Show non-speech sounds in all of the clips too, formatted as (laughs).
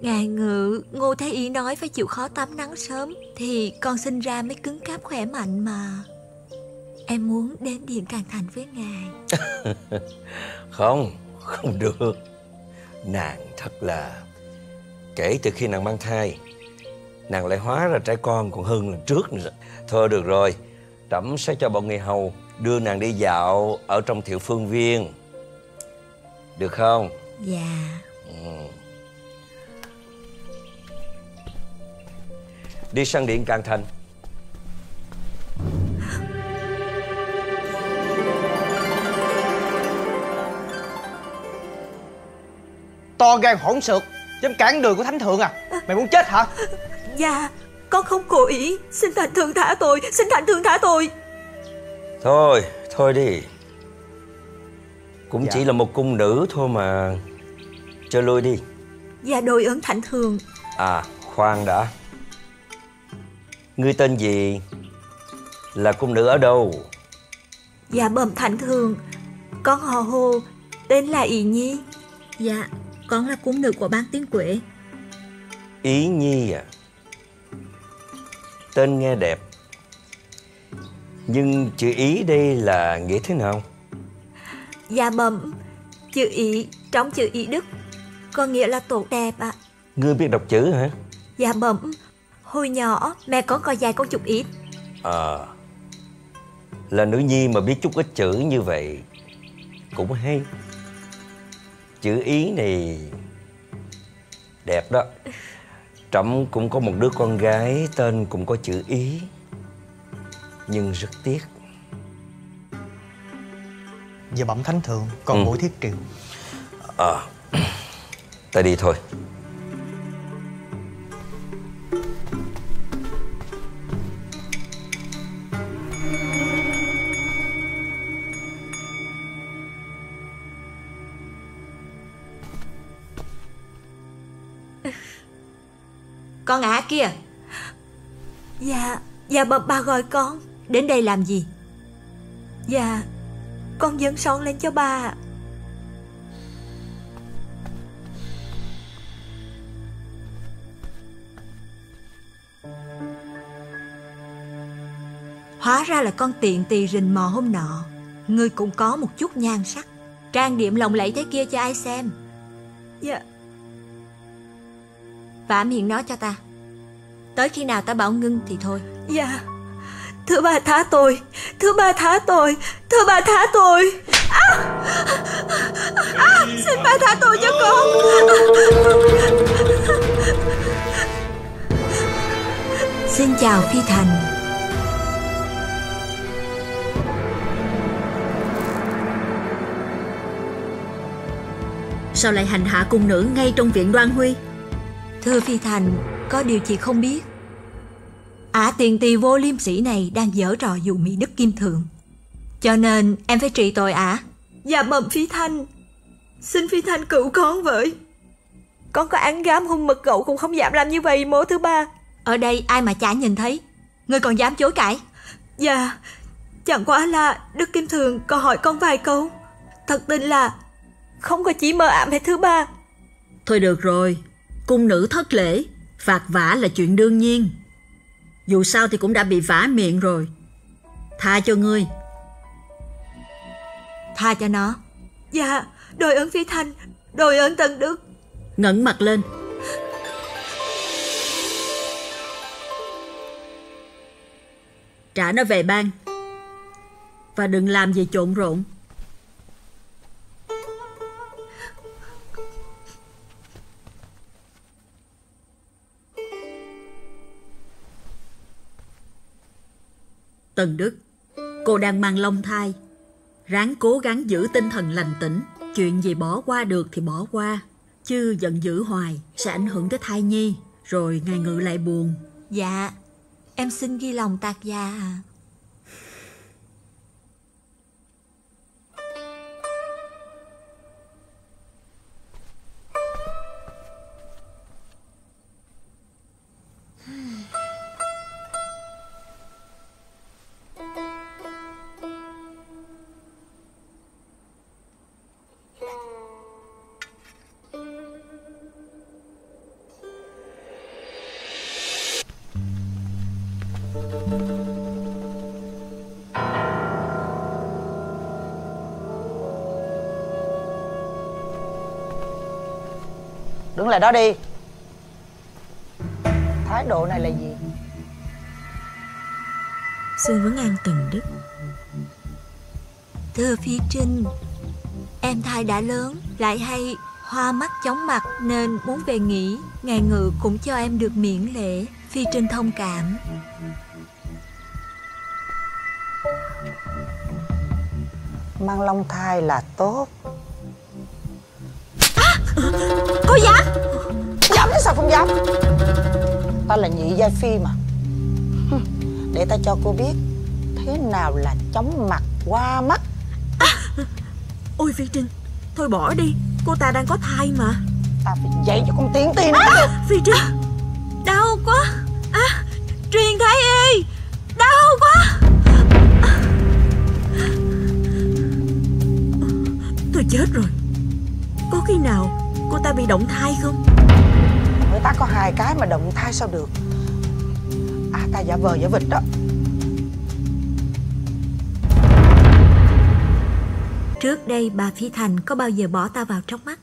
Ngài ngự, Ngô Thái Y nói phải chịu khó tắm nắng sớm Thì con sinh ra mới cứng cáp khỏe mạnh mà. Em muốn đến Điện Càng Thành với Ngài. (laughs) Không, không được. Nàng thật là Kể từ khi nàng mang thai Nàng lại hóa ra trẻ con còn hơn lần trước nữa. Thôi được rồi Trẫm sẽ cho bọn người hầu Đưa nàng đi dạo Ở trong thiệu phương viên. Được không? Dạ. Ừ. Đi sang điện Càng Thành. To gan hỗn xược Dám cản đường của thánh thượng à? Mày muốn chết hả? Dạ Con không cố ý. Xin thành thương thả tôi Xin thành thương thả tôi Thôi, thôi đi. Cũng Dạ. chỉ là một cung nữ thôi mà. Cho lui đi. Dạ đội ơn thành thường À, khoan đã Ngươi tên gì? Là cung nữ ở đâu? Dạ bẩm thành thường Con họ Hồ Tên là Ý Nhi Dạ Con là cung nữ của ban tiếng Quế Ý Nhi à Tên nghe đẹp Nhưng chữ Ý đây là nghĩa thế nào? Dạ bẩm Chữ Ý Trong chữ Ý Đức Có nghĩa là tốt đẹp ạ Ngươi biết đọc chữ hả? Dạ bẩm Hồi nhỏ mẹ có dạy con chút ít. À Là nữ nhi mà biết chút ít chữ như vậy Cũng hay. Chữ Ý này Đẹp đó. Trẫm cũng có một đứa con gái Tên cũng có chữ Ý Nhưng rất tiếc. Giờ bẩm thánh thượng Còn Ừ. buổi thiết triều À (clears throat) Ta đi thôi kia? Dạ Dạ bẩm bà gọi con. Đến đây làm gì? Dạ Con dâng son lên cho bà. Hóa ra là con tiện tỳ rình mò hôm nọ. Ngươi cũng có một chút nhan sắc. Trang điểm lộng lẫy thế kia cho ai xem. Dạ. Vả miệng nói cho ta Tới khi nào ta bảo ngưng thì thôi. Dạ. Thưa bà thả tôi Thưa bà thả tôi Thưa bà thả tôi à! À! Xin bà thả tôi cho con. Xin chào Phi Thành. Sao lại hành hạ cung nữ ngay trong viện đoan huy? Thưa Phi Thành Có điều chị không biết. Ả tiền tỳ vô liêm sĩ này Đang dở trò dụ mỹ đức kim thượng. Cho nên em phải trị tội ả. Dạ bẩm Phi Thành Xin Phi Thành cứu con với. Con có ăn gám hung mực gậu Cũng không dám làm như vậy mố thứ ba. Ở đây ai mà chả nhìn thấy. Ngươi còn dám chối cãi. Dạ Chẳng qua là Đức Kim Thường có hỏi con vài câu. Thật tình là Không có chỉ mơ ảm hay thứ ba. Thôi được rồi Cung nữ thất lễ Phạt vả là chuyện đương nhiên. Dù sao thì cũng đã bị vả miệng rồi. Tha cho ngươi. Tha cho nó. Dạ Đội ơn Phi Thành Đội ơn Tần Đức. Ngẩng mặt lên. Trả nó về ban Và đừng làm gì trộn rộn Tần Đức. Cô đang mang long thai. Ráng cố gắng giữ tinh thần lành tĩnh. Chuyện gì bỏ qua được thì bỏ qua. Chứ giận dữ hoài Sẽ ảnh hưởng tới thai nhi. Rồi ngài ngự lại buồn. Dạ Em xin ghi lòng tạc gia à. Đứng lại đó đi. Thái độ này là gì? Xin vấn an Tần Đức. Thưa Phi Trinh Em thai đã lớn Lại hay hoa mắt chóng mặt Nên muốn về nghỉ Ngài ngự cũng cho em được miễn lễ Phi Trinh thông cảm. Mang long thai là tốt Cô dám Dám chứ sao không dám? Ta là nhị giai phi mà. Để ta cho cô biết Thế nào là chóng mặt qua mắt. Ôi Phi Trinh Thôi bỏ đi. Cô ta đang có thai mà. Ta phải dạy cho con tiếng tiên Phi Trinh Đau quá. À, Truyền thái y Đau quá. Tôi chết rồi. Có khi nào cô ta bị động thai không? Người ta có hai cái mà động thai sao được? À ta giả vờ giả vịt đó. Trước đây bà Phi Thành có bao giờ bỏ ta vào trong mắt?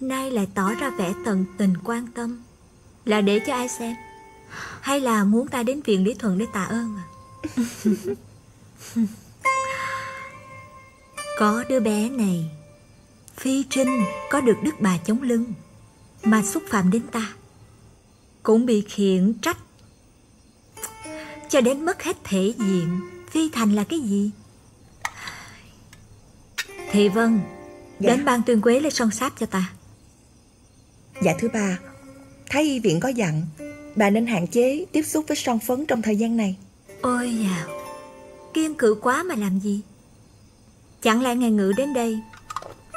Nay lại tỏ ra vẻ tận tình quan tâm. Là để cho ai xem? Hay là muốn ta đến viện Lý Thuận để tạ ơn à? (laughs) Có đứa bé này Phi Trinh có được đức bà chống lưng Mà xúc phạm đến ta Cũng bị khiển trách. Cho đến mất hết thể diện Phi Thành là cái gì? Thị Vân Dạ. Đến ban tuyên quế lấy son sáp cho ta. Dạ thưa bà Thái y viện có dặn Bà nên hạn chế tiếp xúc với son phấn trong thời gian này. Ôi dào Kiên cự quá mà làm gì? Chẳng lẽ ngài ngự đến đây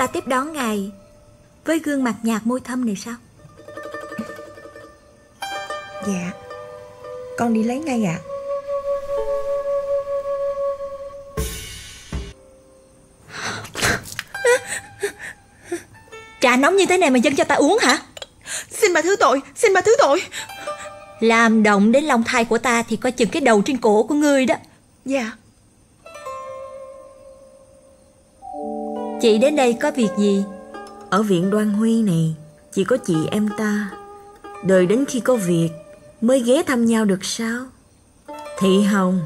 Ta tiếp đón ngài Với gương mặt nhạt môi thâm này sao? Dạ Con đi lấy ngay ạ. Trà nóng như thế này mà dâng cho ta uống hả? Xin bà thứ tội Xin bà thứ tội. Làm động đến lòng thai của ta Thì coi chừng cái đầu trên cổ của ngươi đó. Dạ Chị đến đây có việc gì? Ở viện Đoan Huy này, Chỉ có chị em ta. Đợi đến khi có việc, Mới ghé thăm nhau được sao? Thị Hồng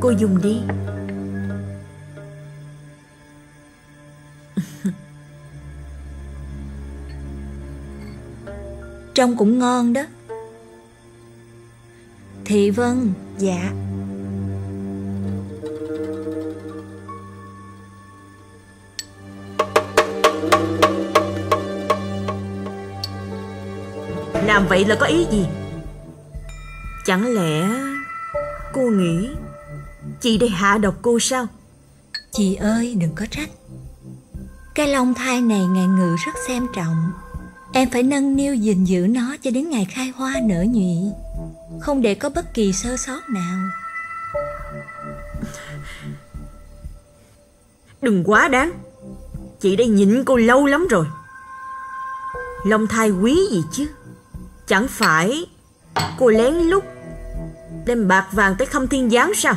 Cô dùng đi. (laughs) Trông cũng ngon đó. Thị Vân Dạ. Làm vậy là có ý gì? Chẳng lẽ Cô nghĩ Chị đây hạ độc cô sao? Chị ơi đừng có trách. Cái long thai này ngài ngự rất xem trọng. Em phải nâng niu gìn giữ nó cho đến ngày khai hoa nở nhụy. Không để có bất kỳ sơ sót nào. Đừng quá đáng. Chị đây nhịn cô lâu lắm rồi. Long thai quý gì chứ? Chẳng phải Cô lén lút Đem bạc vàng tới khâm thiên giám sao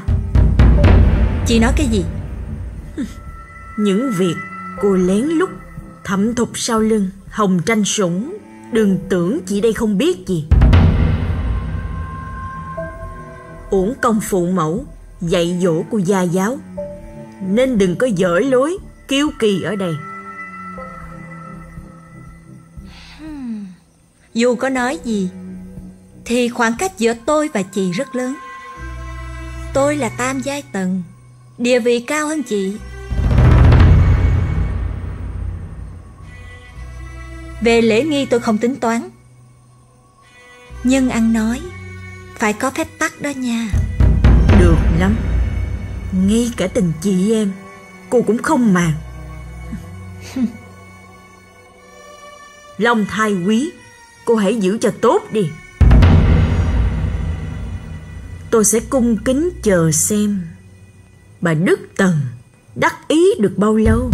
Chị nói cái gì? Những việc cô lén lút Thẩm thục sau lưng Hồng tranh sủng Đừng tưởng chị đây không biết gì. Uổng công phụ mẫu Dạy dỗ của gia giáo Nên đừng có dở lối Kiêu kỳ ở đây. Dù có nói gì Thì khoảng cách giữa tôi và chị rất lớn. Tôi là tam giai tầng Địa vị cao hơn chị. Về lễ nghi tôi không tính toán. Nhưng ăn nói, Phải có phép tắc đó nha. Được lắm. Ngay cả tình chị em, Cô cũng không màng. (laughs) Long thai quý, Cô hãy giữ cho tốt đi. Tôi sẽ cung kính chờ xem. Bà Đức Tần đắc ý được bao lâu?